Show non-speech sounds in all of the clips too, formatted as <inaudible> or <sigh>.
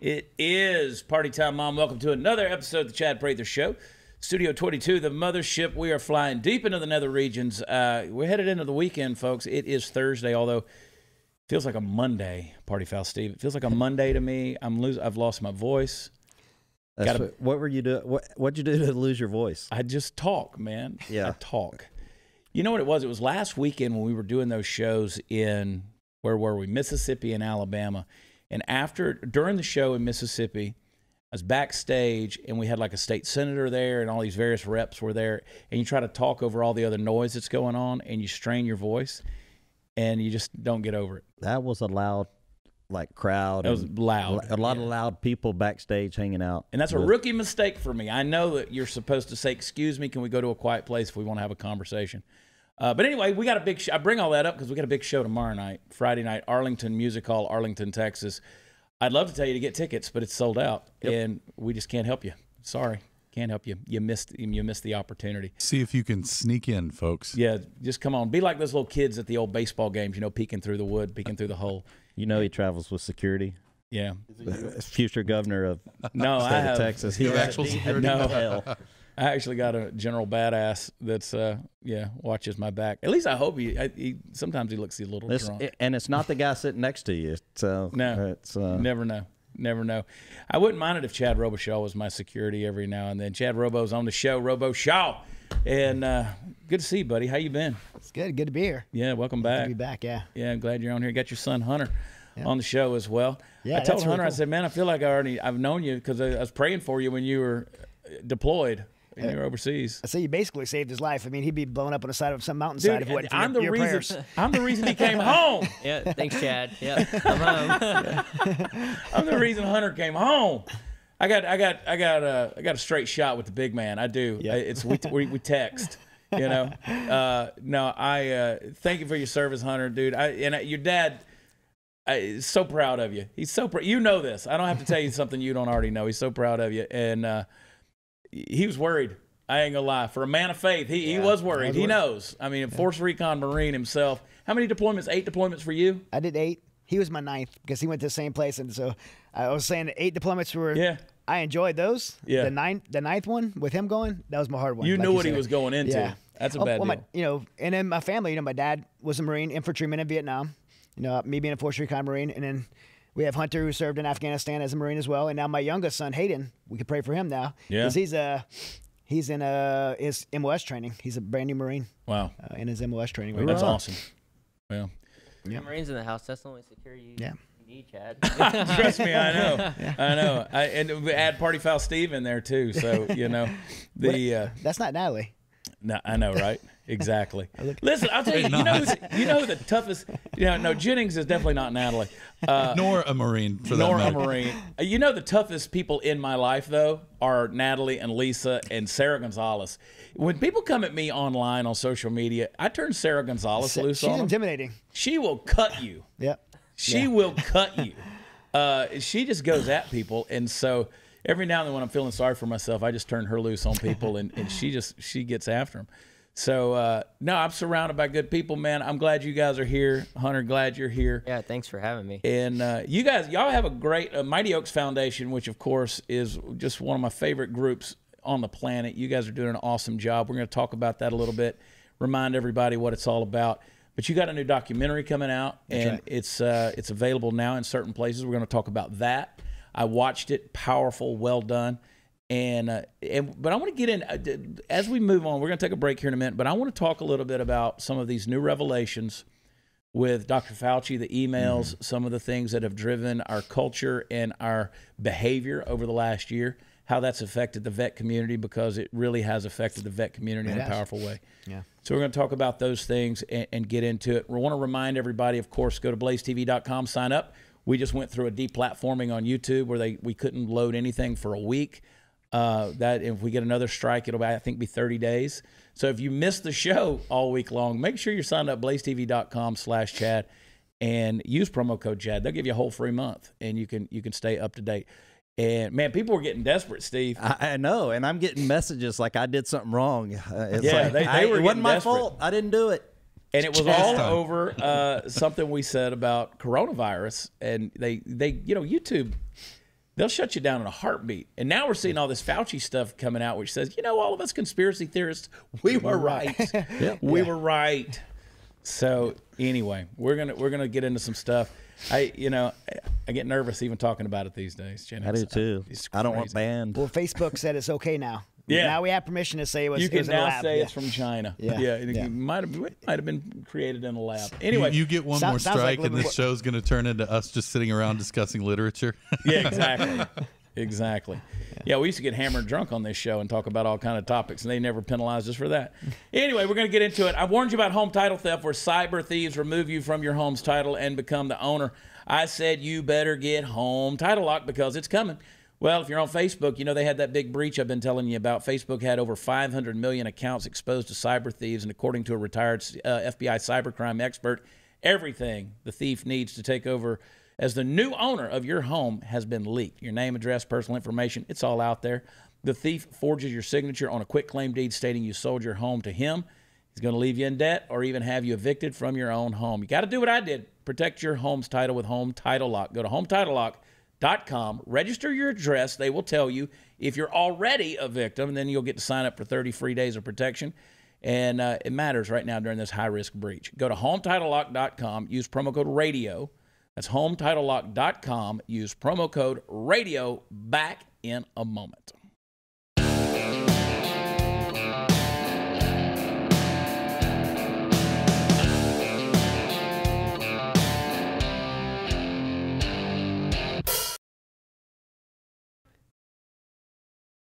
It is party time, Mom. Welcome to another episode of the Chad Prather Show. Studio 22, the mothership. We are flying deep into the nether regions. Uh, we're headed into the weekend, folks. It is Thursday, although it feels like a Monday. Party foul, Steve. It feels like a Monday to me. I'm losing. I've lost my voice. That's Gotta- what, what were you doing? What what'd you do to lose your voice? I just talk, man. Yeah. I talk. You know what it was? It was last weekend when we were doing those shows in where were we? Mississippi and Alabama. And after during the show in Mississippi, I was backstage and we had like a state senator there and all these various reps were there and you try to talk over all the other noise that's going on and you strain your voice and you just don't get over it. That was a loud, like crowd. That was loud. A lot Yeah. of loud people backstage hanging out. And that's a rookie mistake for me. I know that you're supposed to say, "Excuse me, can we go to a quiet place if we want to have a conversation?" Uh, but anyway, we got a big. Sh- I bring all that up because we got a big show tomorrow night, Friday night, Arlington Music Hall, Arlington, Texas. I'd love to tell you to get tickets, but it's sold out, and we just can't help you. Sorry, can't help you. You missed. You missed the opportunity. See if you can sneak in, folks. Yeah, just come on. Be like those little kids at the old baseball games. You know, peeking through the wood, peeking through the hole. You know, he travels with security. Yeah. Future governor of No, state I of have. Texas. He You actual security? no No. <laughs> hell. I actually got a general badass that's uh yeah watches my back. At least I hope he. I, he sometimes he looks a little This- drunk. and it's not the guy sitting next to you. So No. it's uh, Never know. Never know. I wouldn't mind it if Chad Robicheaux was my security every now and then. Chad Robo's on the show. Robicheaux, and uh, good to see you, buddy. How you been? It's good. Good to be here. Yeah, welcome Good back. to be back. Yeah. Yeah, I'm glad you're on here. Got your son Hunter on the show as well. Yeah, I told that's really Hunter, I said, man, I feel like I already I've known you because I, I was praying for you when you were uh, deployed and you were overseas. I say you basically saved his life. I mean, he'd be blown up on the side of some mountainside if it Dude, wasn't for I'm your, the your reason. prayers. <laughs> I'm the reason he came <laughs> home. Yeah, thanks, Chad. Yeah, <laughs> I'm home. I'm the reason Hunter came home. I got, I got, I got a, I got a straight shot with the big man. I do. I- It's we, we, we text. You know. Uh, no, I uh, thank you for your service, Hunter, dude. I and I, your dad. I, is so proud of you. He's so proud. You know this. I don't have to tell you something you don't already know. He's so proud of you, and uh, he was worried. I ain't gonna lie. For a man of faith, he, he was worried. he worried. knows. I mean, a Force Recon Marine himself. How many deployments? Eight deployments for you? I did eight. He was my ninth because he went to the same place, and so I was saying eight deployments were. Yeah. I enjoyed those. Yeah. The ninth, the ninth one with him going, that was my hard one. You like knew what he was going into. Yeah. That's a Oh, bad well, my- deal. you know, and then my family. You know, my dad was a Marine infantryman in Vietnam. You know, me being a Force Recon Marine, and then we have Hunter who served in Afghanistan as a Marine as well, and now my youngest son Hayden. We could pray for him now. Yeah. 'Cause he's a. He's in uh his MOS training. He's a brand new Marine Wow, uh, in his MOS training. right that's now. awesome. Well, Yeah. Marines in the house. That's the only security you, Yeah. you Chad. <laughs> <laughs> trust me, I know, <laughs> I know. I, and we add Party Foul Steve in there too. So you know, the uh, That's not Natalie. No, I know, right? <laughs> Exactly. Listen, I'll tell you. You know, who's, you know the toughest. You know, no Jennings is definitely not Natalie. Uh, Nor a Marine for that nor a. Marine. Uh, You know the toughest people in my life though are Natalie and Lisa and Sarah Gonzalez. When people come at me online on social media, I turn Sarah Gonzalez loose She's on them. intimidating. She will cut you. Yep. She will <laughs> cut you. Uh, she just goes at people, and so every now and then when I'm feeling sorry for myself, I just turn her loose on people, and, and she just she gets after them. So uh, no, I'm surrounded by good people, man. I'm glad you guys are here, Hunter. Glad you're here. yeah, thanks for having me. And uh, you guys, y'all have a great uh, Mighty Oaks Foundation, which of course is just one of my favorite groups on the planet. You guys are doing an awesome job. We're going to talk about that a little bit, remind everybody what it's all about. But you got a new documentary coming out, and right. it's uh, it's available now in certain places. We're going to talk about that. I watched it, powerful, well done. And uh, and but I want to get in uh, as we move on. We're going to take a break here in a minute, but I want to talk a little bit about some of these new revelations with Dr. Fauci, the emails, some of the things that have driven our culture and our behavior over the last year, how that's affected the vet community because it really has affected the vet community in a has. powerful way. Yeah. So we're going to talk about those things and, and get into it. We want to remind everybody, of course, go to blazetv.com, sign up. We just went through a deplatforming on YouTube where they we couldn't load anything for a week. Uh, that if we get another strike, it'll be, I think be 30 days. So if you missed the show all week long, make sure you're signed up blazetv.com slash Chad and use promo code Chad. They'll give you a whole free month and you can you can stay up to date. And man, people were getting desperate, Steve. I, I know, and I'm getting messages like I did something wrong. Uh, Yeah, like, they- they I- were it wasn't my desperate. fault. I didn't do it. And it was Chad's all over uh, something we said about coronavirus. And they, they, you know, YouTube, they'll shut you down in a heartbeat. And now we're seeing all this Fauci stuff coming out, which says, you know, all of us conspiracy theorists, we were right. <laughs> We were right. So anyway, we're gonna we're gonna get into some stuff. I you know I get nervous even talking about it these days. Jen. I do too. it's I don't want banned. Well, Facebook said it's okay now. Yeah. Now we have permission to say it was. You it can was in a now lab. say Yeah. it's from China. Yeah. yeah. It, Yeah. it might have might have been created in a lab. Anyway, you, get one Sound- more sounds like strike, and this what- show's going to turn into us just sitting around discussing literature. <laughs> Yeah, exactly. exactly. Yeah, we used to get hammered drunk on this show and talk about all kind of topics, and they never penalized us for that. Anyway, we're going to get into it. I warned you about home title theft, where cyber thieves remove you from your home's title and become the owner. I said you better get home title lock because it's coming. Well, if you're on Facebook, you know they had that big breach I've been telling you about. Facebook had over 500 million accounts exposed to cyber thieves, and according to a retired uh, FBI cybercrime expert, everything the thief needs to take over as the new owner of your home has been leaked. Your name, address, personal information, it's all out there. The thief forges your signature on a quitclaim deed stating you sold your home to him. He's going to leave you in debt or even have you evicted from your own home. You got to do what I did. Protect your home's title with Home Title Lock. Go to HometitleLock.com, register your address. They will tell you if you're already a victim, and then you'll get to sign up for 30 free days of protection. And uh, it matters right now during this high risk breach. Go to HometitleLock.com, use promo code RADIO. That's HometitleLock.com. Use promo code RADIO. Back in a moment.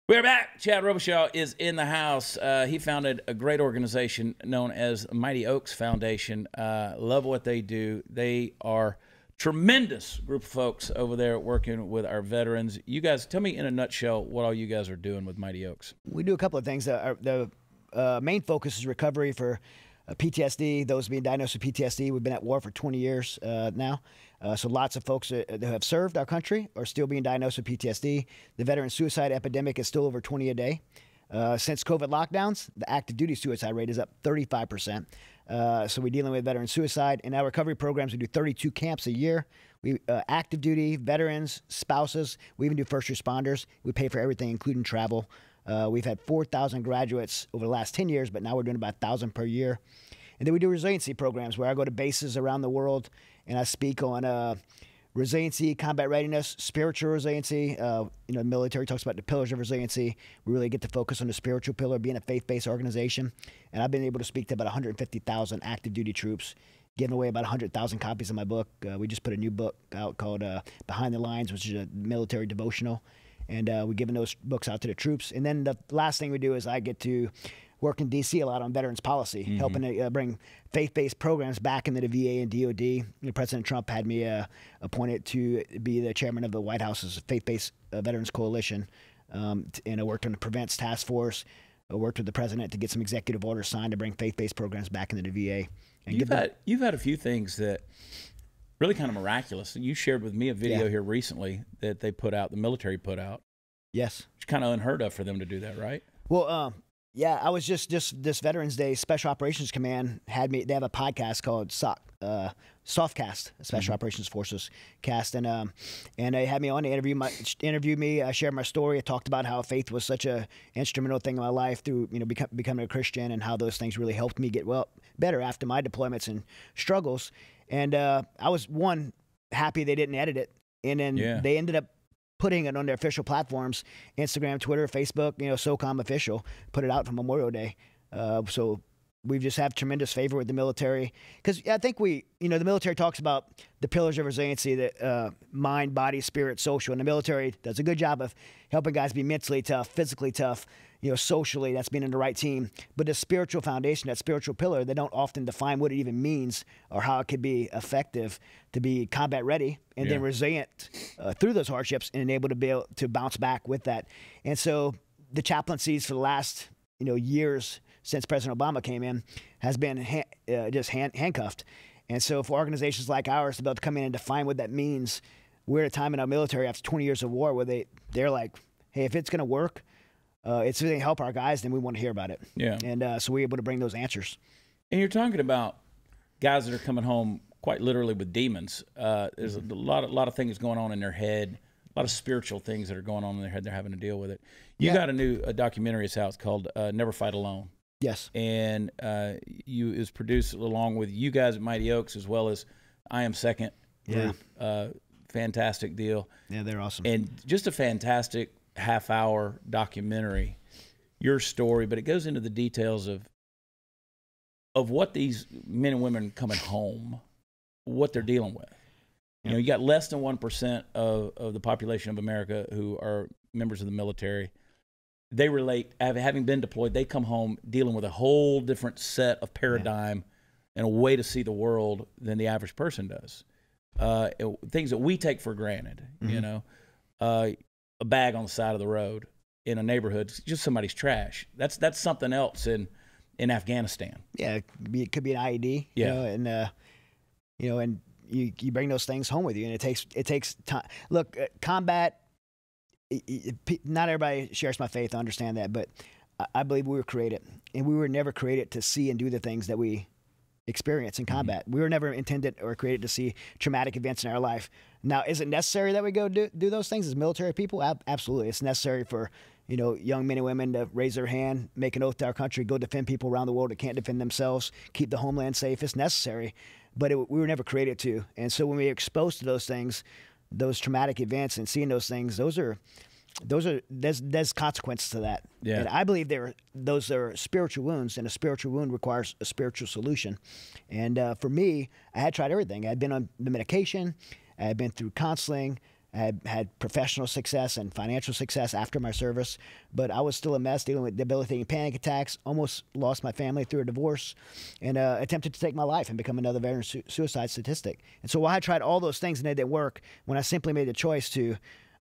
We're back. Chad Robicheaux is in the house. Uh, he founded a great organization known as Mighty Oaks Foundation. Uh, love what they do. They are tremendous group of folks over there working with our veterans. You guys, tell me in a nutshell what all you guys are doing with Mighty Oaks. We do a couple of things. Uh, the uh, main focus is recovery for uh, PTSD, those being diagnosed with PTSD. We've been at war for 20 years uh, now. Uh, so lots of folks that, that have served our country are still being diagnosed with PTSD. The veteran suicide epidemic is still over 20 a day. Uh, since COVID lockdowns, the active duty suicide rate is up 35%. Uh, so we're dealing with veteran suicide. In our recovery programs, we do 32 camps a year. We uh, active duty, veterans, spouses. We even do first responders. We pay for everything, including travel. Uh, we've had 4,000 graduates over the last 10 years, but now we're doing about 1,000 per year. And then we do resiliency programs where I go to bases around the world and I speak on uh, resiliency, combat readiness, spiritual resiliency. Uh, you know, the military talks about the pillars of resiliency. We really get to focus on the spiritual pillar, being a faith-based organization. And I've been able to speak to about 150,000 active duty troops, giving away about 100,000 copies of my book. Uh, we just put a new book out called uh, Behind the Lines, which is a military devotional. And uh, we're giving those books out to the troops. And then the last thing we do is I get to work in D.C. a lot on veterans policy, helping to uh, bring faith-based programs back into the VA and DoD. You know, President Trump had me uh, appointed to be the chairman of the White House's faith-based uh, veterans coalition, um, and I worked on the Prevents Task Force. I worked with the president to get some executive orders signed to bring faith-based programs back into the VA. And You've had you've had a few things that really kind of miraculous. You shared with me a video Yeah. here recently that they put out, the military put out. yes. It's kind of unheard of for them to do that, right? Well, um, yeah, I was just just this Veterans Day Special Operations Command had me. They have a podcast called SOC, uh, Softcast, Special Operations Forces Cast, and um, and they had me on to interview my interview me. I shared my story. I talked about how faith was such a instrumental thing in my life through you know become, becoming a Christian and how those things really helped me get well better after my deployments and struggles. And uh, I was one happy they didn't edit it, and then Yeah. they ended up putting it on their official platforms Instagram, Twitter, Facebook, you know, SOCOM official, put it out for Memorial Day. Uh, so we just have tremendous favor with the military because I think we, you know, the military talks about the pillars of resiliency that uh, mind, body, spirit, social, and the military does a good job of helping guys be mentally tough, physically tough, you know, socially. That's being in the right team. But the spiritual foundation, that spiritual pillar, they don't often define what it even means or how it could be effective to be combat ready and then resilient uh, through those hardships and able to be able to bounce back with that. And so the chaplaincies for the last you know years since President Obama came in has been ha- uh, just hand- handcuffed. And so for organizations like ours to be able to come in and define what that means, we're at a time in our military after 20 years of war where they they're like, hey, if it's going to work, uh, it's going to help our guys, then we want to hear about it. Yeah. And uh, so we're able to bring those answers. And you're talking about guys that are coming home quite literally with demons. Uh, there's Mm-hmm. a lot, of, lot of things going on in their head a lot of spiritual things that are going on in their head. They're having to deal with it. You Yeah. got a new a documentary that's out. It's called uh, Never Fight Alone, Yes. and uh, you is produced along with you guys at Mighty Oaks as well as I Am Second Yeah. group. Uh, fantastic deal Yeah, they're awesome. and just a fantastic half hour documentary your story but it goes into the details of of what these men and women coming home what they're dealing with. You know you got less than 1% of, of the population of america who are members of the military. They relate having been deployed they come home dealing with a whole different set of paradigm and a way to see the world than the average person does. Uh, it- things that we take for granted you know? Uh, a bag on the side of the road in a neighborhood, it's just somebody's trash. That's that's something else in in Afghanistan. yeah, it could be, it could be an IED. Yeah. You know, and uh, you know, and you you bring those things home with you, and it takes it takes time. Look, uh, combat. i- i- pe- Not everybody shares my faith. I understand that, but I- I believe we were created, and we were never created to see and do the things that we experience in combat. We were never intended or created to see traumatic events in our life. Now, is it necessary that we go do, do those things as military people? Ab- absolutely. It's necessary for, you know, young men and women to raise their hand, make an oath to our country, go defend people around the world that can't defend themselves, keep the homeland safe. It's necessary, but it, we were never created to. And so when we're exposed to those things, those traumatic events and seeing those things, those are those are there's there's consequences to that. Yeah. And I believe there those are spiritual wounds, and a spiritual wound requires a spiritual solution. And uh, for me, I had tried everything. I had been on the medication, I had been through counseling, I had had professional success and financial success after my service, but I was still a mess dealing with debilitating panic attacks. Almost lost my family through a divorce, and uh, attempted to take my life and become another veteran su- suicide statistic. And so while I tried all those things and they didn't work, when I simply made the choice to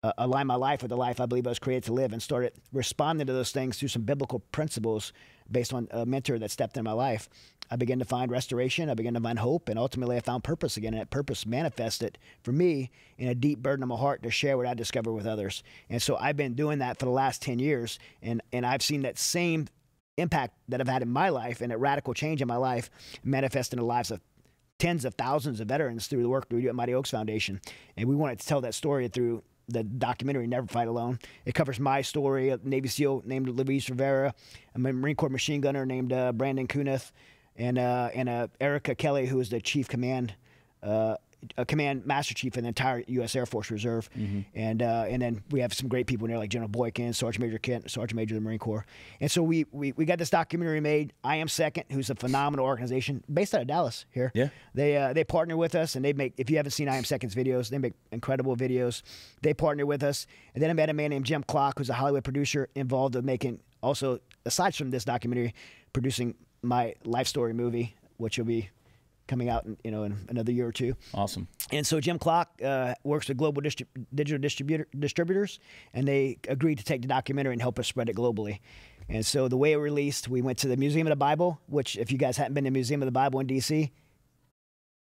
uh, align my life with the life I believe I was created to live and started responding to those things through some biblical principles based on a mentor that stepped in my life. I began to find restoration. I began to find hope. And ultimately, I found purpose again. And that purpose manifested for me in a deep burden in my heart to share what I discovered with others. And so I've been doing that for the last 10 years. And, and I've seen that same impact that I've had in my life and a radical change in my life manifest in the lives of tens of thousands of veterans through the work we do at Mighty Oaks Foundation. And we wanted to tell that story through the documentary Never Fight Alone. It covers my story, a Navy SEAL named Luis Rivera, a Marine Corps machine gunner named uh, Brandon Kunith, and uh, and uh, Erica Kelly, who is the chief command. A command master chief in the entire U.S. Air Force Reserve, and uh, and then we have some great people in there like General Boykin, Sergeant Major Kent, Sergeant Major of the Marine Corps, and so we, we we got this documentary made. I am Second, who's a phenomenal organization based out of Dallas here. Yeah. They uh, they partner with us, and they make. If you haven't seen I Am Second's videos, they make incredible videos. They partner with us, and then I met a man named Jim Clock, who's a Hollywood producer involved in making also aside from this documentary, producing my life story movie, which will be coming out in, you know in another year or two. Awesome. And so Jim Clock uh, works with global distri- digital distributor distributors, and they agreed to take the documentary and help us spread it globally. And so the way it released, we went to the Museum of the Bible, which if you guys haven't been to the Museum of the Bible in D.C.,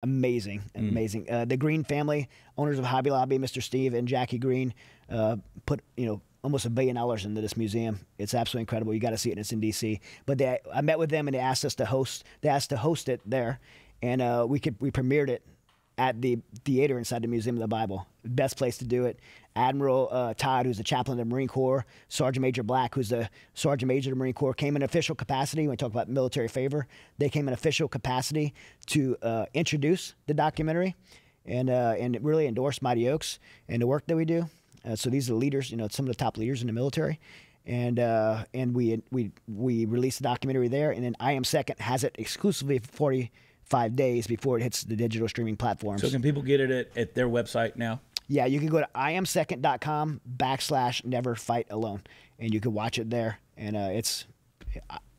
amazing, amazing. Uh, the Green family, owners of Hobby Lobby, Mr. Steve and Jackie Green, uh, put you know almost a billion dollars into this museum. It's absolutely incredible. You got to see it. and It's in D.C. But they, I met with them and they asked us to host. They asked to host it there, and uh, we could we premiered it at the theater inside the Museum of the Bible. Best place to do it. Admiral uh, Todd, who's the chaplain of the Marine Corps, Sergeant Major Black, who's the Sergeant Major of the Marine Corps, came in official capacity. When we talk about military favor, they came in official capacity to uh, introduce the documentary and uh, and really endorse Mighty Oaks and the work that we do. Uh, so these are the leaders, you know, some of the top leaders in the military. And uh, and we we we released the documentary there, and then I Am Second has it exclusively for forty five days before it hits the digital streaming platforms. So can people get it at, at their website now? yeah, you can go to iamsecond.com backslash never fight alone, and you can watch it there. And uh, it's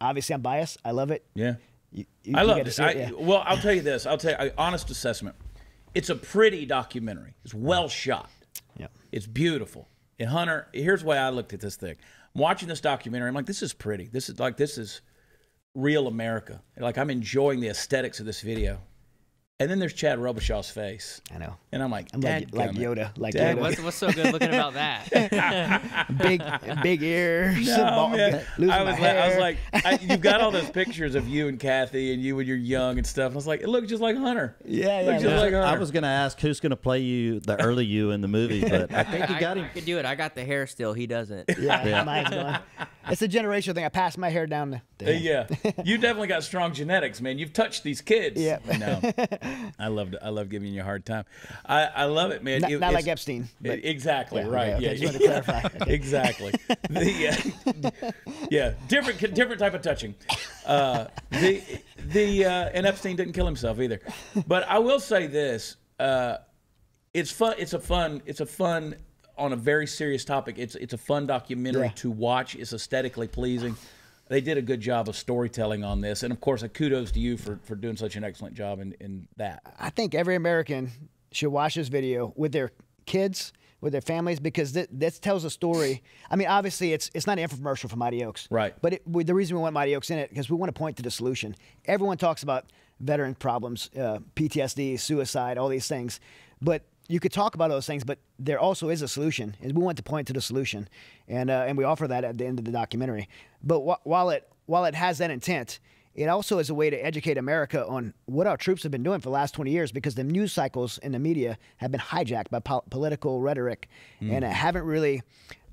obviously I'm biased. I love it. Yeah. You, you- I you love to it. I, yeah. Well, I'll tell you this. I'll tell you, honest assessment. It's a pretty documentary. It's well shot. Yeah. It's beautiful. And Hunter, here's why I looked at this thing. I'm watching this documentary. I'm like, this is pretty. This is like this is real America. Like I'm enjoying the aesthetics of this video. And then there's Chad Robicheaux's face, I know. and I'm like, I'm like, like Yoda, like Dad- Yoda. What's, what's so good looking about that? <laughs> big, big ears. No, bald- man. losing I my was like, I was like, I, you've got all those pictures of you and Kathy and you when you're young and stuff. And I was like, it looked just like Hunter. yeah, yeah. Just yeah. like Hunter. I was gonna ask who's gonna play you the early you in the movie, <laughs> but I think you got I him. could do it. I got the hair still. He doesn't. yeah, Yeah. mine's going. It's a generational thing. I passed my hair down. The, Uh, yeah, you definitely got strong genetics, man. You've touched these kids. Yeah. No, <laughs> I loved. I love giving you a hard time. I, I love it, man. Not, It- not like Epstein. E- exactly Yeah, right. okay, Yeah, okay, wanted. <laughs> Okay. exactly. The, uh, <laughs> yeah, different different type of touching. Uh, the the uh, and Epstein didn't kill himself either. But I will say this: uh, it's fun. It's a fun. It's a fun on a very serious topic. It's it's a fun documentary Yeah. to watch. It's aesthetically pleasing. They did a good job of storytelling on this, and of course, a kudos to you for, for doing such an excellent job in, in that. I think every American should watch this video with their kids, with their families, because th- this tells a story. I mean, obviously, it's it's not an infomercial for Mighty Oaks, Right. But it, we, the reason we want Mighty Oaks in it because we want to point to the solution. Everyone talks about veteran problems, uh, PTSD, suicide, all these things, but you could talk about those things, but there also is a solution, and we want to point to the solution, and uh, and we offer that at the end of the documentary. But wh- while it while it has that intent, it also is a way to educate America on what our troops have been doing for the last 20 years because the news cycles in the media have been hijacked by pol- political rhetoric and uh, haven't really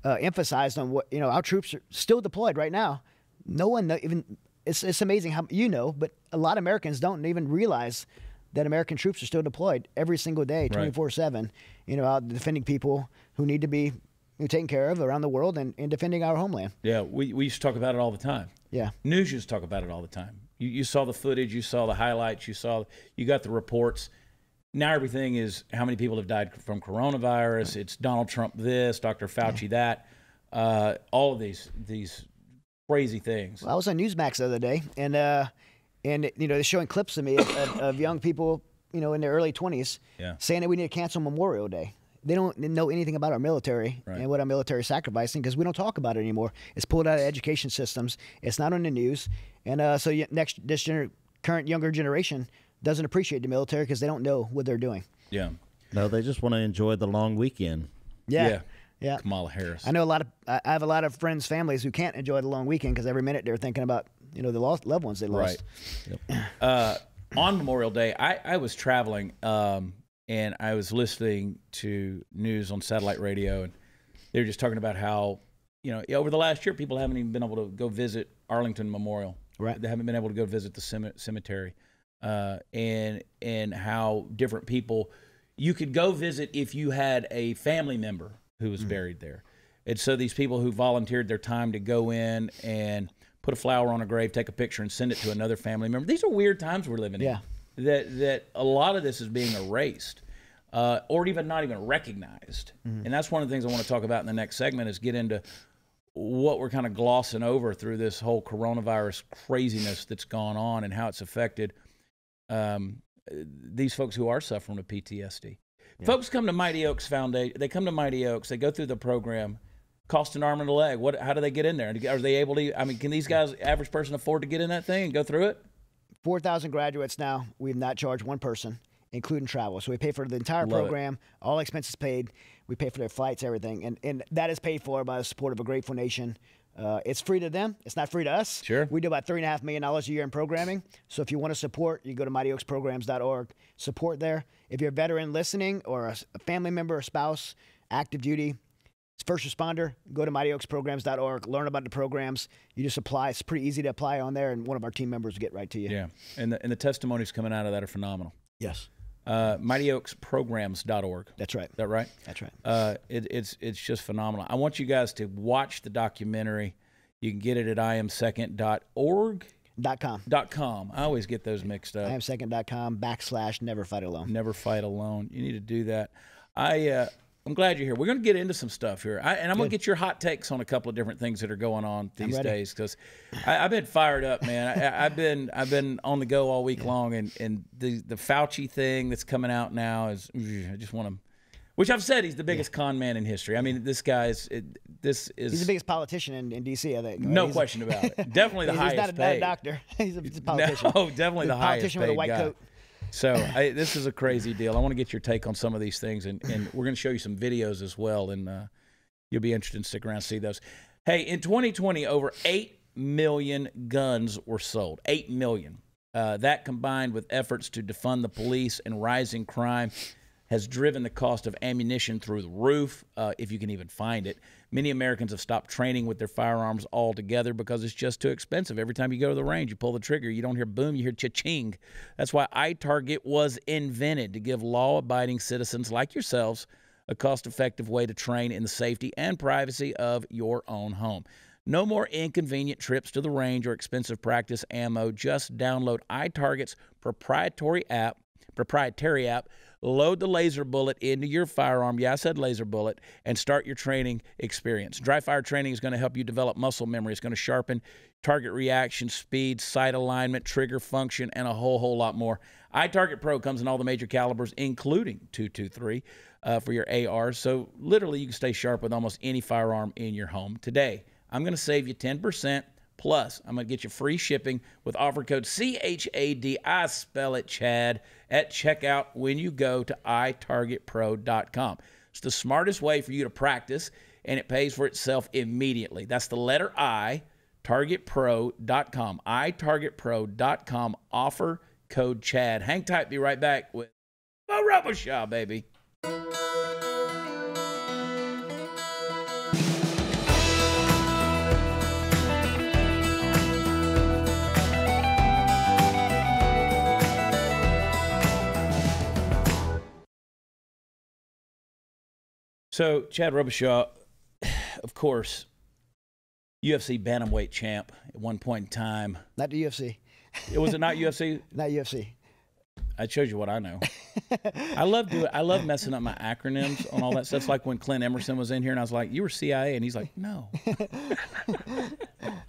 uh, emphasized on what, you know, our troops are still deployed right now. No one know, even, it's, it's amazing how you know, but a lot of Americans don't even realize that American troops are still deployed every single day, 24 7, you know, out defending people who need to be you know, taken care of around the world and, and defending our homeland. Yeah, we, we used to talk about it all the time. Yeah. News used to talk about it all the time. You, you saw the footage, you saw the highlights, you saw you got the reports. Now everything is how many people have died from coronavirus. It's Donald Trump this, Dr. Fauci that, uh, all of these these crazy things. Well, I was on Newsmax the other day, and uh, and you know they're showing clips of me of, of, of young people, you know, in their early twenties, Yeah. saying that we need to cancel Memorial Day. They don't know anything about our military Right. and what our military is sacrificing because we don't talk about it anymore. It's pulled out of education systems. It's not on the news, and uh, so y- next this gener- current younger generation doesn't appreciate the military because they don't know what they're doing. Yeah. No, they just want to enjoy the long weekend. Yeah, Yeah. yeah. Kamala Harris. I know a lot of I I have a lot of friends, families who can't enjoy the long weekend because every minute they're thinking about you know the lost loved ones they lost. Right. <clears throat> uh, on Memorial Day, I, I was traveling um, and I was listening to news on satellite radio, and they were just talking about how, you know, over the last year, people haven't even been able to go visit Arlington Memorial. Right. They haven't been able to go visit the cemetery, uh, and and how different people you could go visit if you had a family member who was buried there. And so these people who volunteered their time to go in and put a flower on a grave, take a picture, and send it to another family member. These are weird times we're living Yeah. in. That that a lot of this is being erased, uh, or even not even recognized. And that's one of the things I want to talk about in the next segment is get into what we're kind of glossing over through this whole coronavirus craziness that's gone on and how it's affected um, these folks who are suffering with PTSD. Folks come to Mighty Oaks Foundation. They come to Mighty Oaks. They go through the program. Cost an arm and a leg. What? How do they get in there? Are they able to? I mean, can these guys, average person, afford to get in that thing and go through it? Four thousand graduates now. We have not charged one person, including travel. So we pay for the entire Love it. program, all expenses paid. We pay for their flights, everything, and and that is paid for by the support of a grateful nation. Uh, it's free to them. It's not free to us. Sure. We do about three and a half million dollars a year in programming. So if you want to support, you go to mightyoaksprograms.org. Support there. If you're a veteran listening or a, a family member, a spouse, active duty, first responder, go to mightyoaksprograms.org. Learn about the programs. You just apply. It's pretty easy to apply on there, and one of our team members will get right to you. Yeah, and the, and the testimonies coming out of that are phenomenal. Yes. Uh, MightyOaksPrograms.org. That's right. that right? That's right. Uh, it, it's it's just phenomenal. I want you guys to watch the documentary. You can get it at iamsecond.org. Dot com. Dot com. I always get those mixed up. I am second.com backslash never fight alone. Never fight alone. You need to do that. I uh, I'm glad you're here. We're going to get into some stuff here, I, and I'm going to get your hot takes on a couple of different things that are going on these days because I've been fired up, man. I, I've been I've been on the go all week long, and and the the Fauci thing that's coming out now is I just want to. Which I've said he's the biggest con man in history. I mean, this guy's it, this is He's the biggest politician in, in D.C. I think. no He's- question about it. <laughs> Definitely the he's highest not a, not a paid. doctor. <laughs> he's a, he's a politician. No, <laughs> definitely He's the a highest politician with a white guy. coat. So I, this is a crazy deal. I want to get your take on some of these things, and, and we're going to show you some videos as well, and uh, you'll be interested in stick around and see those. Hey, in 2020, over eight million guns were sold. Eight million. Uh, that combined with efforts to defund the police and rising crime has driven the cost of ammunition through the roof, uh, if you can even find it. Many Americans have stopped training with their firearms altogether because it's just too expensive. Every time you go to the range, you pull the trigger, you don't hear boom, you hear cha-ching. That's why iTarget was invented to give law-abiding citizens like yourselves a cost-effective way to train in the safety and privacy of your own home. No more inconvenient trips to the range or expensive practice ammo. Just download iTarget's proprietary app, proprietary app, load the laser bullet into your firearm. Yeah, I said laser bullet, and start your training experience. Dry fire training is going to help you develop muscle memory. It's going to sharpen target reaction, speed, sight alignment, trigger function, and a whole, whole lot more. iTarget Pro comes in all the major calibers, including 223 uh, for your ARs. So literally, you can stay sharp with almost any firearm in your home. Today, I'm going to save you 10%. Plus, I'm going to get you free shipping with offer code CHAD. I spell it Chad at checkout when you go to itargetpro.com. It's the smartest way for you to practice, and it pays for itself immediately. That's the letter I, targetpro.com. itargetpro.com. Offer code Chad. Hang tight. Be right back with Mo Robicheaux, baby. So, Chad Robicheaux, <sighs> of course, UFC bantamweight champ at one point in time. Not the UFC. It was it not UFC? <laughs> Not UFC. I showed you what I know. I love doing. I love messing up my acronyms on all that stuff. It's like when Clint Emerson was in here, and I was like, "You were CIA," and he's like, "No." <laughs>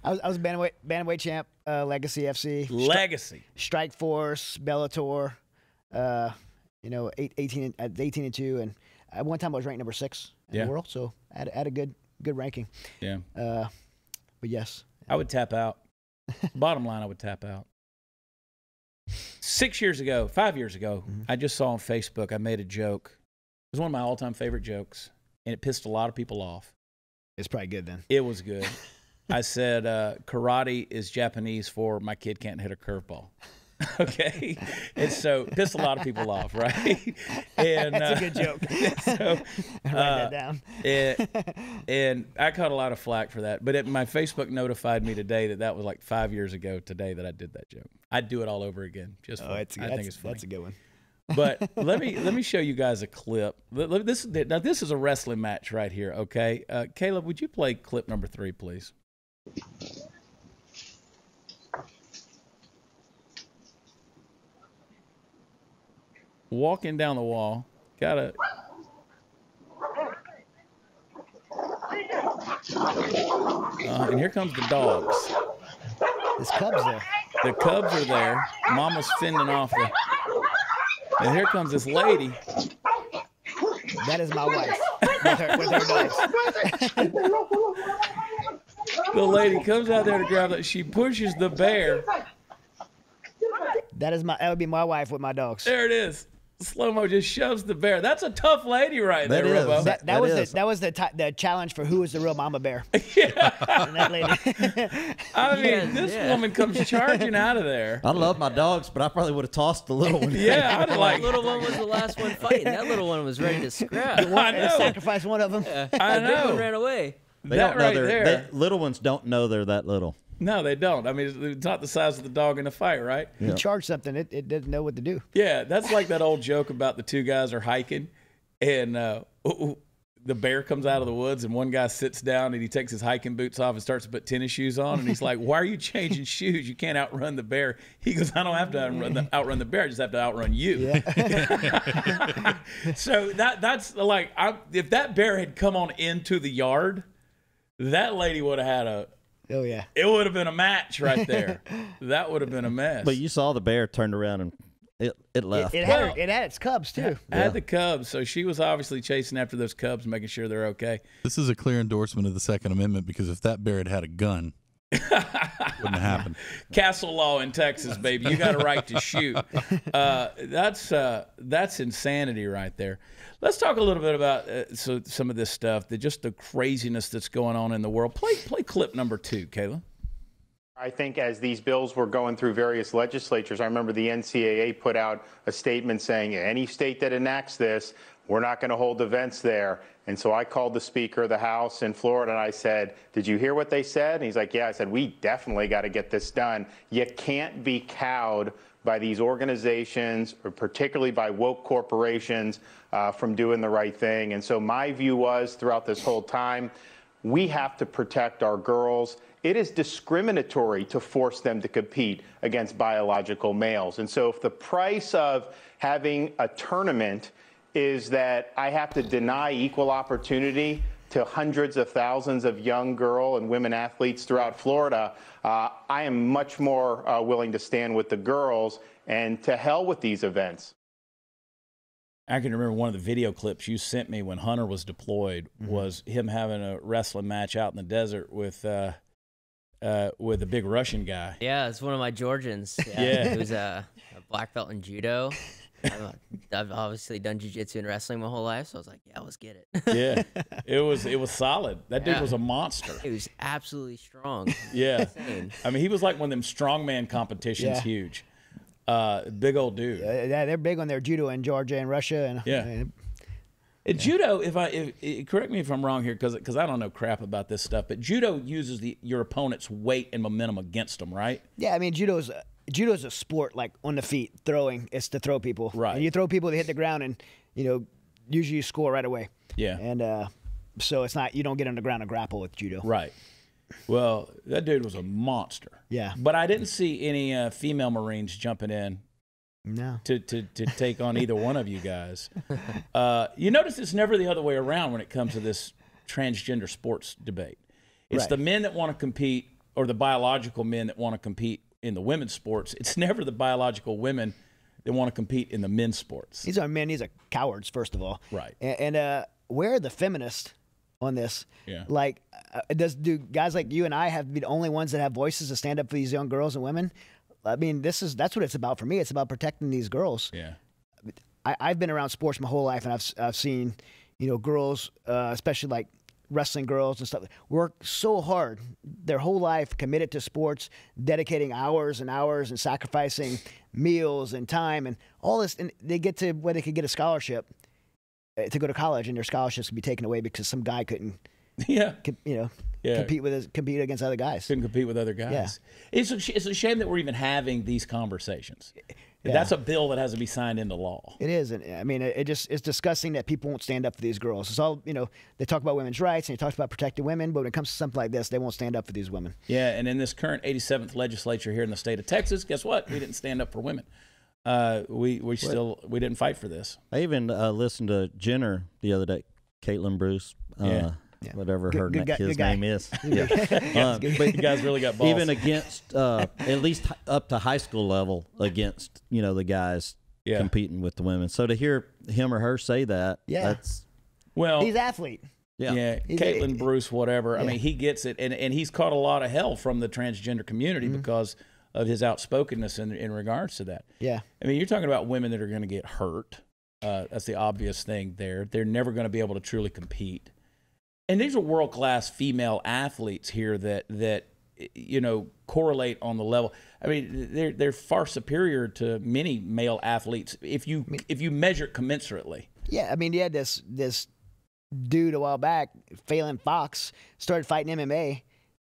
I was, I was bantamweight, bantamweight champ, uh, Legacy FC, Legacy. Strike Force, Bellator. Uh, you know, eight, 18, and- at 18 and two, and at one time I was ranked number six in Yeah. the world, so I had, had a good good ranking. Yeah, Uh, but yes, I would tap out. <laughs> Bottom line, I would tap out. Six years ago, five years ago, I just saw on Facebook. I made a joke. It was one of my all-time favorite jokes, and it pissed a lot of people off. it's probably good then. It was good. <laughs> I said uh, karate is Japanese for my kid can't hit a curveball. <laughs> okay, and so pissed a lot of people off, <laughs> right? And That's uh, a good joke. <laughs> so, Write uh, that down. and, and I caught a lot of flack for that. But it, my Facebook notified me today that that was like five years ago today that I did that joke. I'd do it all over again. Just for, Oh, it's, I that's, think it's funny. that's a good one. But let me let me show you guys a clip. This now this is a wrestling match right here. Okay, uh, Caleb, would you play clip number three, please? Walking down the wall, got a. Uh, and here comes the dogs. This Cubs there. The Cubs are there. Mama's fending off the. And here comes this lady. That is my wife with her, with her dogs. The lady comes out there to grab it. She pushes the bear. That is my. That would be my wife with my dogs. There it is. Slow mo just shoves the bear. That's a tough lady right That there, is. Robo. That, that, That was is. the that was the ti the challenge for who is the real mama bear. <laughs> And that lady. <laughs> I mean, Yes, this yeah. woman comes charging out of there. I love my dogs, but I probably would have tossed the little one. <laughs> Yeah, I'd That like. little one was the last one fighting. That little one was ready to scrap. I know. sacrifice one of them. I The big one know. ran away. They That don't know right they're, there. they- little ones don't know they're that little. No, they don't. I mean, it's- it's not the size of the dog in the fight, right? You charge something, it, it didn't know what to do. Yeah, that's like that old joke about the two guys are hiking, and uh, ooh, ooh, the bear comes out of the woods, and one guy sits down and he takes his hiking boots off and starts to put tennis shoes on, and he's like, "Why are you changing shoes? You can't outrun the bear." He goes, "I don't have to outrun the, outrun the bear. I just have to outrun you." <laughs> so that that's like, I, if that bear had come on into the yard, that lady would have had a. Oh yeah. It would have been a match right there. <laughs> that would have been a mess. But you saw the bear turned around and it, it It, left. it had Well- her, it had its cubs too. I had the Cubs, so she was obviously chasing after those Cubs, making sure they're okay. This is a clear endorsement of the Second Amendment because if that bear had had a gun, <laughs> Wouldn't happen. Castle law in Texas, baby. You got a right to shoot. <laughs> Uh, that's uh, that's insanity right there. Let's talk a little bit about uh, so some of this stuff, the just the craziness that's going on in the world. Play play clip number two, Kayla. I think as these bills were going through various legislatures, I remember the NCAA put out a statement saying any state that enacts this, we're not going to hold events there. And so I called the Speaker of the House in Florida and I said, Did you hear what they said? And he's like, Yeah. I said, We definitely got to get this done. You can't be cowed by these organizations, or particularly by woke corporations, uh, from doing the right thing. And so my view was throughout this whole time, we have to protect our girls. It is discriminatory to force them to compete against biological males. And so, if the price of having a tournament is that I have to deny equal opportunity to hundreds of thousands of young girl and women athletes throughout Florida, uh, I am much more uh, willing to stand with the girls and to hell with these events. I can remember one of the video clips you sent me when Hunter was deployed was him having a wrestling match out in the desert with uh, uh, with a big Russian guy. Yeah, it's one of my Georgians. Yeah, <laughs> Yeah. he was a, a black belt in judo. I've, I've obviously done jujitsu and wrestling my whole life, so I was like, yeah, let's get it. Yeah, <laughs> it was it was solid. That dude was a monster. he was absolutely strong. <laughs> Yeah, I mean he was like one of them strongman competitions, Yeah. huge. Uh, big old dude. Uh, yeah, they're big on their judo in Georgia and Russia. And Yeah. <laughs> and Uh, Judo, if I if, if- correct me if I'm wrong here, because I don't know crap about this stuff, but judo uses the your opponent's weight and momentum against them, right? Yeah, I mean judo's judo's a sport like on the feet throwing. It's to throw people. Right. And you throw people, they hit the ground, and you know usually you score right away. Yeah. And uh, so it's not you don't get on the ground and grapple with judo. Right. Well, that dude was a monster. Yeah. But I didn't see any uh, female Marines jumping in No. to, to, to <laughs> take on either one of you guys. Uh, you notice it's never the other way around when it comes to this transgender sports debate. It's Right. the men that want to compete or the biological men that want to compete in the women's sports. It's <laughs> never the biological women that want to compete in the men's sports. These are men. These are cowards, first of all. Right. And, and uh, where are the feminists on this? Yeah. Like, uh, does do guys like you and I have to be the only ones that have voices to stand up for these young girls and women? I mean, this is that's what it's about for me. It's about protecting these girls. Yeah. I, I've been around sports my whole life, and I've I've seen, you know, girls, uh, especially like wrestling girls and stuff, work so hard their whole life, committed to sports, dedicating hours and hours and sacrificing meals and time and all this, and they get to where they could get a scholarship uh, to go to college, and their scholarships can be taken away because some guy couldn't, <laughs> Yeah. you know, Yeah. compete with his, compete against other guys. couldn't compete with other guys. yeah. It's a, it's a shame that we're even having these conversations. That's a bill that has to be signed into law. It is, and I mean, it, it just it's disgusting that people won't stand up for these girls. It's all you know. They talk about women's rights and they talk about protecting women, but when it comes to something like this, they won't stand up for these women. Yeah, and in this current 87th legislature here in the state of Texas, guess what? We didn't stand up for women. Uh, we we still we didn't fight for this. I even uh, listened to Jenner the other day, Caitlin Bruce, uh, Yeah. Whatever Good- her good guy- his name is. yeah. <laughs> Um, You guys really got balls. even against uh, at least up to high school level against you know the guys Yeah. competing with the women. So to hear him or her say that, Yeah. that's well, He's athlete. yeah. yeah, He's- Caitlin Bruce, whatever. I mean, he gets it, and and he's caught a lot of hell from the transgender community Mm-hmm. because of his outspokenness in in regards to that. Yeah, I mean, you're talking about women that are going to get hurt. Uh, that's the obvious thing there. They're never going to be able to truly compete. And these are world class female athletes here that that you know correlate on the level. I mean, they're they're far superior to many male athletes if you if you measure it commensurately. yeah. I mean, you had this this dude a while back, Fallon Fox, started fighting MMA,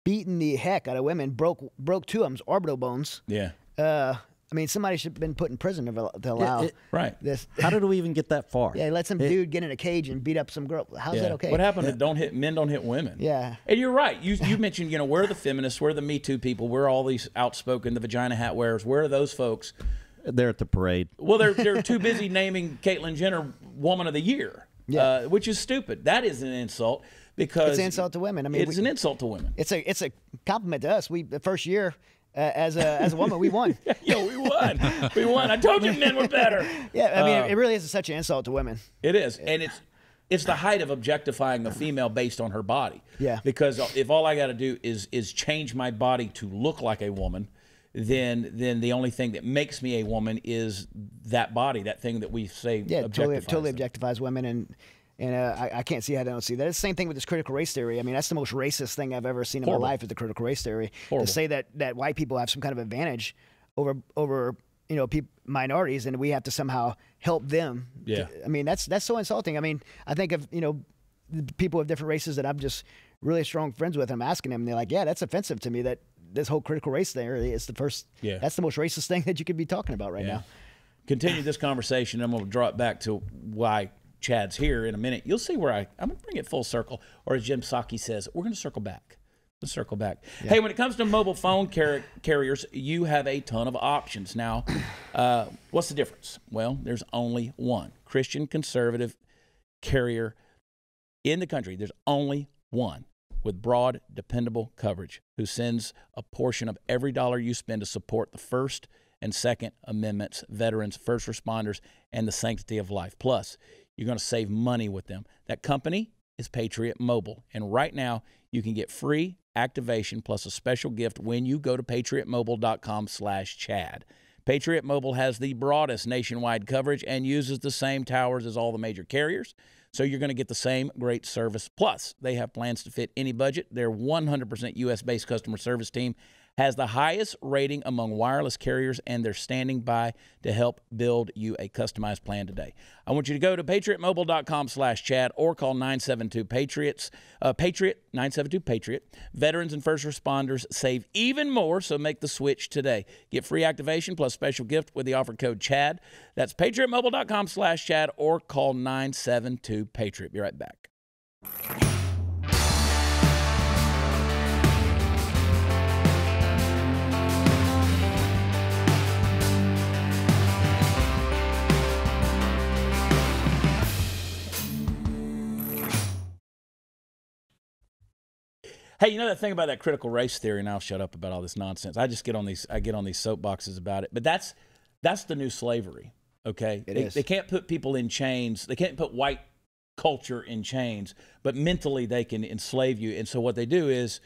beating the heck out of women, broke broke two of them's orbital bones. Yeah, Uh, I mean, somebody should have been put in prison to, to allow it- right. this. How did we even get that far? Yeah, let some dude get in a cage and beat up some girl. How's Yeah. that okay? What happened to don't hit men don't hit women? Yeah. And you're right. You you mentioned you know we're the feminists, we're the Me Too people, we're all these outspoken, the vagina hat wearers. Where are those folks? They're at the parade. Well, they're they're too <laughs> busy naming Caitlyn Jenner Woman of the Year, Yeah. uh, which is stupid. That is an insult because It's an insult to women. I mean, it's we- an insult to women. It's a it's a compliment to us. We the first year uh, as a as a woman we won. <laughs> Yo, we won. we won. I told you <laughs> men were better. Yeah, I Uh, mean, it really is such an insult to women. It is, and it's it's the height of objectifying the female based on her body. Yeah. Because if all I got to do is is change my body to look like a woman, then then the only thing that makes me a woman is that body, that thing that we say Yeah, totally, objectifies totally objectifies women, and and uh, I, I can't see how they don't see that. It's the same thing with this critical race theory. I mean, that's the most racist thing I've ever seen in Horrible. my life is the critical race theory. Horrible. To say that that white people have some kind of advantage over over you know peop minorities, and we have to somehow help them. Yeah. I mean, that's that's so insulting. I mean, I think of you know the people of different races that I'm just really strong friends with. And I'm asking them, and they're like, "Yeah, that's offensive to me. That this whole critical race theory is the first. Yeah. that's the most racist thing <laughs> that you could be talking about right Yeah. now." Continue this conversation. I'm going to draw it back to why Chad's here in a minute. You'll see where I I'm going to bring it full circle, or as Jen Psaki says, we're going to circle back. Let's circle back. Hey, when it comes to mobile phone car- carriers, you have a ton of options now. Uh, what's the difference? Well, there's only one Christian conservative carrier in the country. There's only one with broad, dependable coverage who sends a portion of every dollar you spend to support the First and Second Amendments, veterans, first responders, and the sanctity of life. Plus, you're going to save money with them. That company is Patriot Mobile. And right now, you can get free activation plus a special gift when you go to patriotmobile.com slash Chad. Patriot Mobile has the broadest nationwide coverage and uses the same towers as all the major carriers. So you're going to get the same great service. Plus, they have plans to fit any budget. Their 100% US based customer service team has the highest rating among wireless carriers, and they're standing by to help build you a customized plan today. I want you to go to patriotmobile.com slash Chad or call 972 Patriots, uh, Patriot, 972 Patriot. Veterans and first responders save even more, so make the switch today. Get free activation plus special gift with the offer code CHAD. That's patriotmobile.com slash Chad or call 972 Patriot. Be right back. Hey, you know that thing about that critical race theory, and I'll shut up about all this nonsense. I just get on these I get on these soapboxes about it. But that's that's the new slavery. Okay? It they, is. they can't put people in chains. They can't put white culture in chains, but mentally they can enslave you. And so what they do is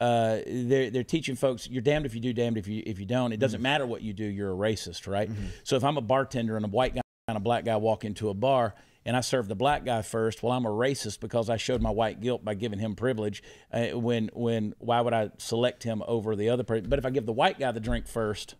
uh, they're they're teaching folks you're damned if you do, damned if you if you don't. It doesn't Mm-hmm. matter what you do, you're a racist, right? So if I'm a bartender and a white guy and a black guy walk into a bar and I serve the black guy first, well, I'm a racist because I showed my white guilt by giving him privilege. Uh, when when why would I select him over the other person? But if I give the white guy the drink 1st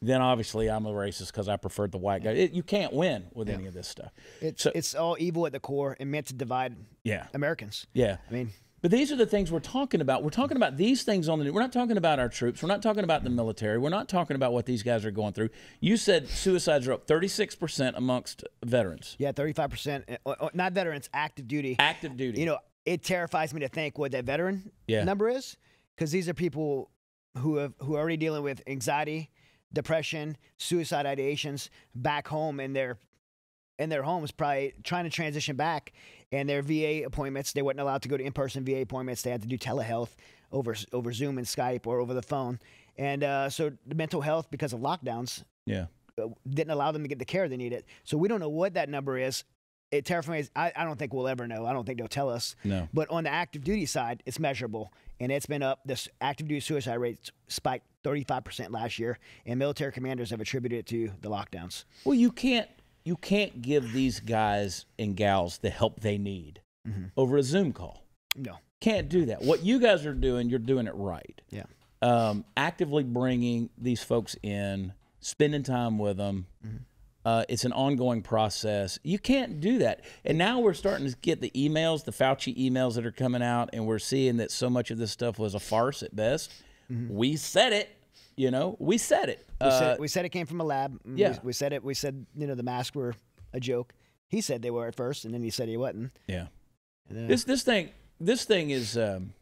then obviously I'm a racist because I preferred the white guy. It, you can't win with any of this stuff. It's So- it's all evil at the core and meant to divide Yeah, Americans. yeah. I mean, But these are the things we're talking about. We're talking about these things on the. news. We're not talking about our troops. We're not talking about the military. We're not talking about what these guys are going through. You said suicides are up 36 percent amongst veterans, yeah, thirty five percent, uh, not veterans, active duty. active duty. You know, it terrifies me to think what that veteran Yeah. number is, because these are people who have who are already dealing with anxiety, depression, suicide ideations back home in their in their homes, probably trying to transition back. And their VA appointments, they weren't allowed to go to in person VA appointments. They had to do telehealth over over Zoom and Skype or over the phone. And uh, so the mental health, because of lockdowns, yeah, uh, didn't allow them to get the care they needed. So we don't know what that number is. It terrifies. I, I don't think we'll ever know. I don't think they'll tell us. no. But on the active duty side, it's measurable, and it's been up. This active duty suicide rate spiked 35% last year, and military commanders have attributed it to the lockdowns. Well, you can't you can't give these guys and gals the help they need over a Zoom call. No. Can't do that. What you guys are doing, you're doing it right. Yeah. um, actively bringing these folks in, spending time with them. Uh, it's an ongoing process. You can't do that. And now we're starting to get the emails, the Fauci emails that are coming out, and we're seeing that so much of this stuff was a farce at best. We said it, you know, we said it. We, Uh, said, we said it came from a lab. Mm, yeah. We, we said it. We said you know the masks were a joke. He said they were at first, and then he said he wasn't. yeah. Then This this thing this thing is. Um,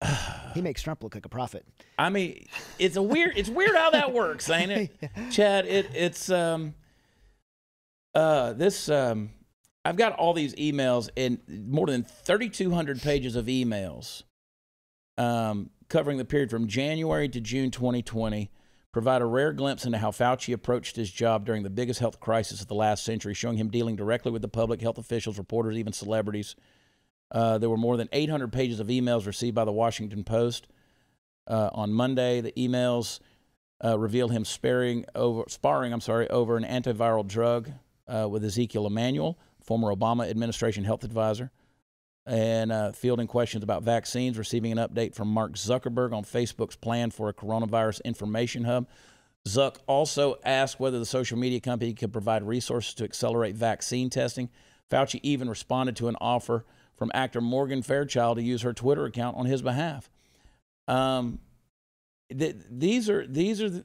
<sighs> he makes Trump look like a prophet. I mean, it's a weird. It's weird how that works, ain't it, <laughs> Chad? It it's um uh this um I've got all these emails and more than thirty two hundred pages of emails um covering the period from January to June 2020. provide a rare glimpse into how Fauci approached his job during the biggest health crisis of the last century, showing him dealing directly with the public, health officials, reporters, even celebrities. Uh, there were more than 800 pages of emails received by the Washington Post uh, on Monday. The emails uh, reveal him sparing over, sparring, I'm sorry, over an antiviral drug uh, with Ezekiel Emanuel, former Obama administration health advisor, and uh, fielding questions about vaccines, receiving an update from Mark Zuckerberg on Facebook's plan for a coronavirus information hub. Zuck also asked whether the social media company could provide resources to accelerate vaccine testing. Fauci even responded to an offer from actor Morgan Fairchild to use her Twitter account on his behalf. Um, th- these are these are the,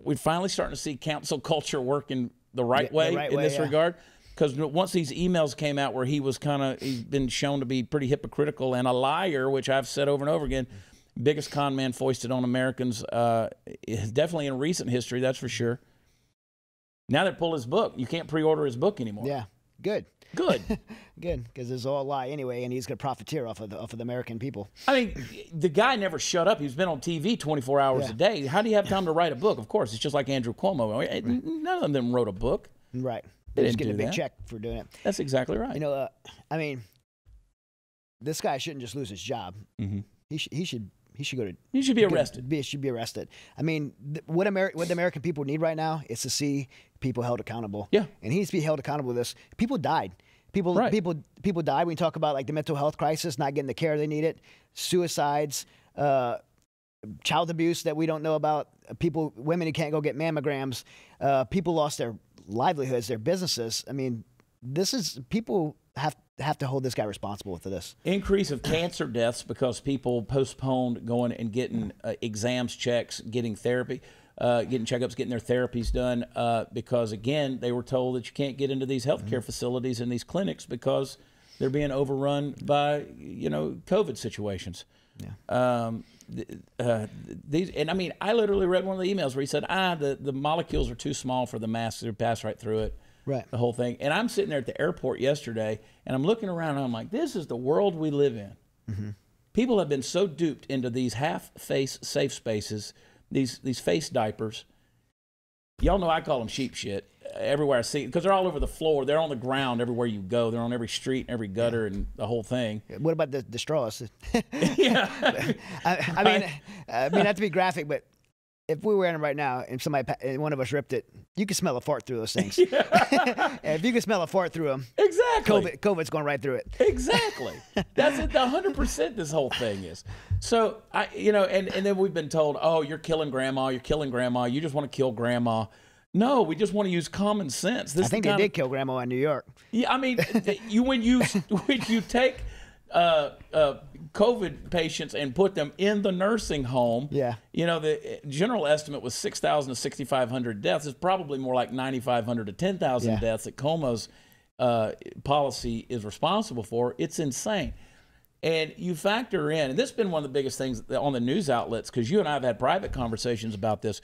we're finally starting to see cancel culture working the right Yeah, the way right in way, this yeah. regard. Because once these emails came out where he was kind of he's been shown to be pretty hypocritical and a liar, which I've said over and over again, biggest con man foisted on Americans, uh, is definitely in recent history, that's for sure. Now they pull his book. You can't pre-order his book anymore. Yeah, good, Good. <laughs> good, because it's all a lie anyway, and he's going to profiteer off of the off of the American people. I mean, the guy never shut up. He's been on TV 24 hours Yeah. a day. How do you have time to write a book? Of course, it's just like Andrew Cuomo. None of them wrote a book. Right. They He's didn't getting a big that. check for doing it. That's exactly right. You know, uh, I mean, this guy shouldn't just lose his job. Mhm. He should. He should. He should go to. you should be arrested. Be, should be arrested. I mean, th- what Ameri- what the American people need right now is to see people held accountable. Yeah. and he needs to be held accountable. to This people died. People, Right. people, people died. We talk about like the mental health crisis, not getting the care they needed, suicides, uh, child abuse that we don't know about. uh, People, women who can't go get mammograms. Uh, people lost their livelihoods, their businesses. I mean, this is people have have to hold this guy responsible for this. Increase of cancer deaths because people postponed going and getting uh, exams, checks, getting therapy, uh, getting checkups, getting their therapies done. Uh, because again, they were told that you can't get into these healthcare facilities and these clinics because they're being overrun by you know COVID situations. Yeah. Um, uh, these and I mean, I literally read one of the emails where he said, "Ah, the, the molecules are too small for the mask to pass right through it." Right. The whole thing. And I'm sitting there at the airport yesterday, and I'm looking around, and I'm like, "This is the world we live in." People have been so duped into these half-face safe spaces, these these face diapers. Y'all know I call them sheep shit everywhere I see because they're all over the floor. They're on the ground everywhere you go. They're on every street, and every gutter, and the whole thing. What about the, the straws? <laughs> yeah. <laughs> I, I mean, I mean, not to be graphic, but if we were wearing them right now and somebody, and one of us ripped it, you could smell a fart through those things. <laughs> if you could smell a fart through them, exactly. COVID, COVID's going right through it. Exactly. That's it. The hundred percent. This whole thing is. So I, you know, and and then we've been told, oh, you're killing grandma. You're killing grandma. You just want to kill grandma. No, we just want to use common sense. This I think the they did of- kill Grandma in New York. Yeah, I mean, <laughs> you when you when you take uh, uh, COVID patients and put them in the nursing home. Yeah. You know, the uh, general estimate was six thousand to sixty five hundred deaths. It's probably more like ninety five hundred to ten thousand Yeah. deaths that Cuomo's uh, policy is responsible for. It's insane. And you factor in, and this has been one of the biggest things on the news outlets, because you and I have had private conversations about this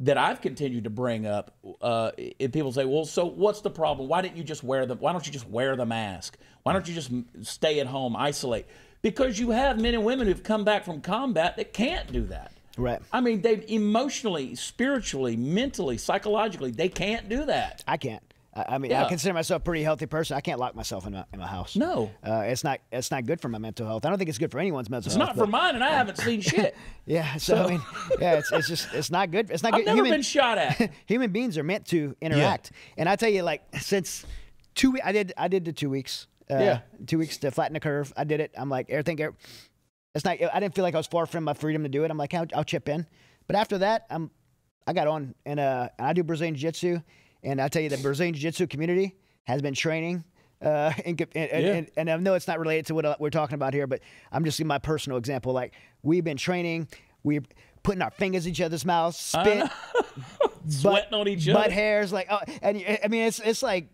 that I've continued to bring up. Uh, and people say, well, so what's the problem? Why didn't you just wear the, why don't you just wear the mask? Why don't you just stay at home, isolate? Because you have men and women who've come back from combat that can't do that. Right. I mean, they've emotionally, spiritually, mentally, psychologically, they can't do that. I can't. I, I mean, Yeah. I consider myself a pretty healthy person. I can't lock myself in my, in my house. No. Uh, it's not. It's not good for my mental health. I don't think it's good for anyone's mental It's health. It's not for mine, and I haven't seen <laughs> shit. Yeah. So, I mean, yeah, it's, it's just it's not good. It's not I've good. never Human- been shot at. <laughs> human beings are meant to interact. And I tell you, like since two, I did, I did the two weeks. Uh, Yeah. Two weeks to flatten the curve. I did it. I'm like, everything. er- It's not. I didn't feel like I was far from my freedom to do it. I'm like, I'll, I'll chip in. But after that, I'm, I got on and uh, I do Brazilian Jiu Jitsu, and I tell you, the Brazilian Jiu Jitsu community has been training. Uh, and, Yeah. and, and I know it's not related to what uh, we're talking about here, but I'm just giving my personal example. Like we've been training, we're putting our fingers in each other's mouths, spit, <laughs> Sweating on each butt other. hairs, like, oh, and I mean, it's it's like,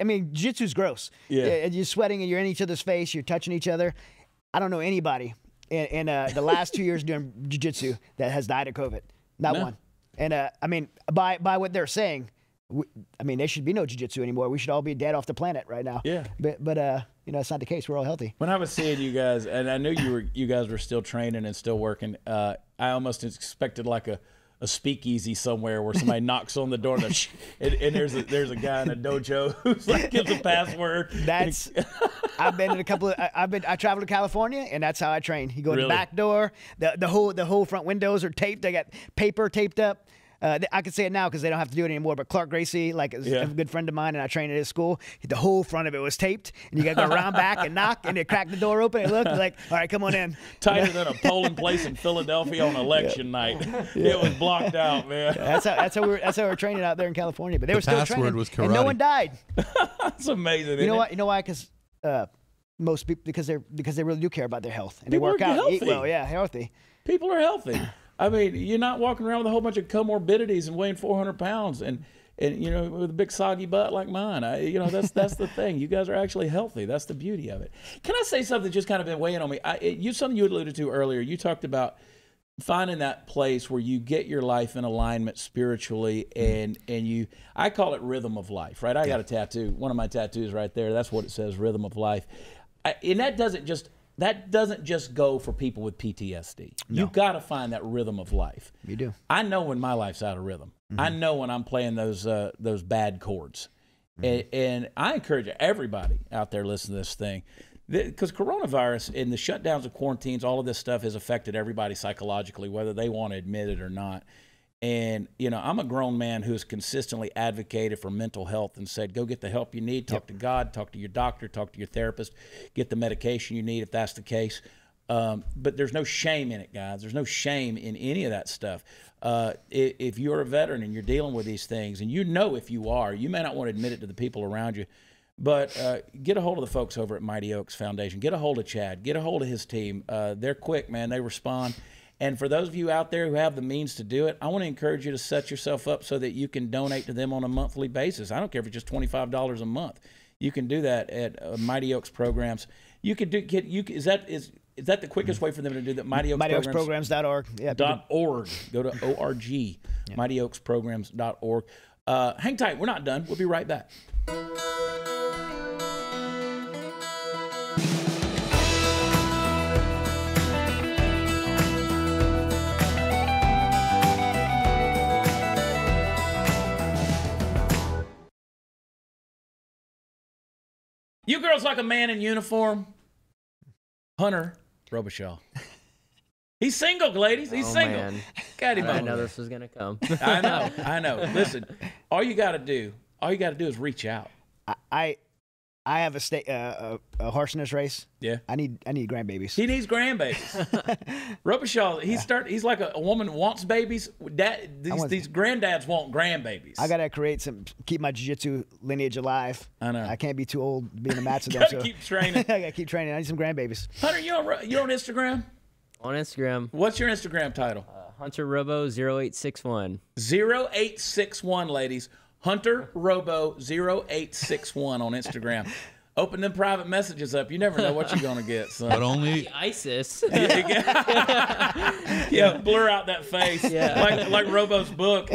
I mean, jiu-jitsu's gross. Yeah. and you're sweating and you're in each other's face, you're touching each other. I don't know anybody in, in uh, the last two years doing jiu-jitsu that has died of COVID. Not No. one. And uh, I mean, by by what they're saying, I mean, there should be no jiu-jitsu anymore. We should all be dead off the planet right now. Yeah. But but uh, you know, it's not the case. We're all healthy. When I was seeing you guys, and I knew you were, you guys were still training and still working. Uh, I almost expected like a, a speakeasy somewhere where somebody <laughs> knocks on the door and, and, there's a there's a guy in a dojo <laughs> who's like gives a password. That's. I've been in a couple of. I, I've been. I traveled to California, and that's how I train. You go in Really? the back door. The the whole the whole front windows are taped. I got paper taped up. Uh, I can say it now because they don't have to do it anymore. But Clark Gracie, like is Yeah. a good friend of mine, and I trained at his school. The whole front of it was taped, and you got to go around <laughs> back and knock, and they crack the door open and look like, all right, come on in. <laughs> tighter than a polling place in Philadelphia on election night. <laughs> It was blocked out, man. That's how that's how we're that's how we're training out there in California. But they were still password training, was and no one died. That's amazing. You know what? You know why? Because uh, most people because they're because they really do care about their health and they work are out, eat well. Yeah, healthy. People are healthy. <clears throat> I mean, you're not walking around with a whole bunch of comorbidities and weighing 400 pounds and and you know with a big soggy butt like mine. I, you know that's that's the thing. You guys are actually healthy. That's the beauty of it. Can I say something just kind of been weighing on me? I, it, you something you alluded to earlier. You talked about finding that place where you get your life in alignment spiritually and and you I call it rhythm of life, right? I got a tattoo. One of my tattoos right there. That's what it says, rhythm of life. I, and that doesn't just that doesn't just go for people with PTSD. You've got to find that rhythm of life. You do. I know when my life's out of rhythm. I know when I'm playing those uh, those bad chords, and, and I encourage everybody out there listening to this thing, because coronavirus and the shutdowns of quarantines, all of this stuff has affected everybody psychologically, whether they want to admit it or not. And you know, I'm a grown man who has consistently advocated for mental health and said, go get the help you need, talk to God, talk to your doctor, talk to your therapist, get the medication you need if that's the case. Um, but there's no shame in it, guys. There's no shame in any of that stuff. Uh, if, if you're a veteran and you're dealing with these things, and you know if you are, you may not want to admit it to the people around you, but uh, get a hold of the folks over at Mighty Oaks Foundation. Get a hold of Chad. Get a hold of his team. Uh, they're quick, man. They respond. And for those of you out there who have the means to do it, I want to encourage you to set yourself up so that you can donate to them on a monthly basis. I don't care if it's just twenty five dollars a month. You can do that at uh, Mighty Oaks Programs. You could do. Get, you is that is is that the quickest way for them to do that? Mighty Oaks Programs MightyOaksPrograms.org. Yeah. dot org. Go to <laughs> org, mightyoaksprograms.org. Uh, hang tight. We're not done. We'll be right back. You girls like a man in uniform? Hunter Robicheaux. <laughs> He's single, ladies. He's Oh, single. man. Got I him didn't know this was gonna come. I know, I know. <laughs> Listen, all you got to do, all you got to do is reach out. I, I I have a state uh, a, a horse in this race. Yeah. I need I need grandbabies. He needs grandbabies. <laughs> Robicheaux, he's start. He's like a, a woman wants babies. Dad, these, want- these granddads want grandbabies. I gotta create some keep my jiu-jitsu lineage alive. I know. I can't be too old being a <laughs> match Gotta so keep <laughs> training. I gotta keep training. I need some grandbabies. Hunter, you on you on Instagram? On Instagram, What's your Instagram title? Hunter Robo 0861. 0861, ladies. Hunter Robo 0861 on Instagram. <laughs> Open them private messages up. You never know what you're gonna get, son. But only ISIS. <laughs> yeah, blur out that face. Yeah. Like like Robo's book. <laughs>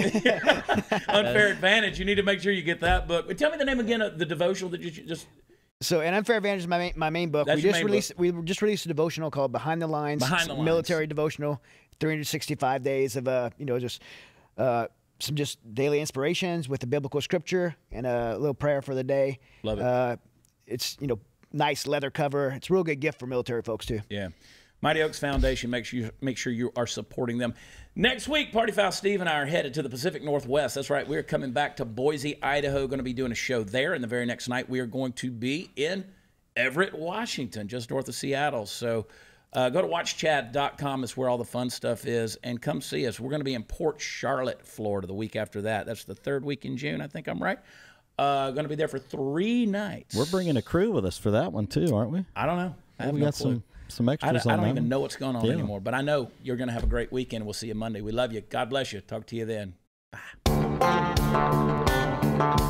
Unfair Advantage. You need to make sure you get that book. But tell me the name again of the devotional that you just So, and unfair advantage is my main, my main book. That's we just main book. released we just released a devotional called Behind the Lines. Behind the Lines. military devotional, 365 days of uh you know just uh some just daily inspirations with the biblical scripture and a little prayer for the day. Love it. Uh, it's you know nice leather cover. It's a real good gift for military folks too. Yeah. Mighty Oaks Foundation, make sure you make sure you are supporting them. Next week, Party Foul Steve and I are headed to the Pacific Northwest. That's right. We're coming back to Boise, Idaho, going to be doing a show there. And the very next night, we are going to be in Everett, Washington, just north of Seattle. So uh, go to watchchad.com. Is where all the fun stuff is. And come see us. We're going to be in Port Charlotte, Florida, the week after that. That's the third week in June. I think I'm right. Uh, going to be there for three nights. We're bringing a crew with us for that one too, aren't we? I don't know. I have we no got clue. some some extras don't, I don't even one. know what's going on Yeah. anymore, but I know you're going to have a great weekend. We'll see you Monday. We love you. God bless you. Talk to you then. Bye.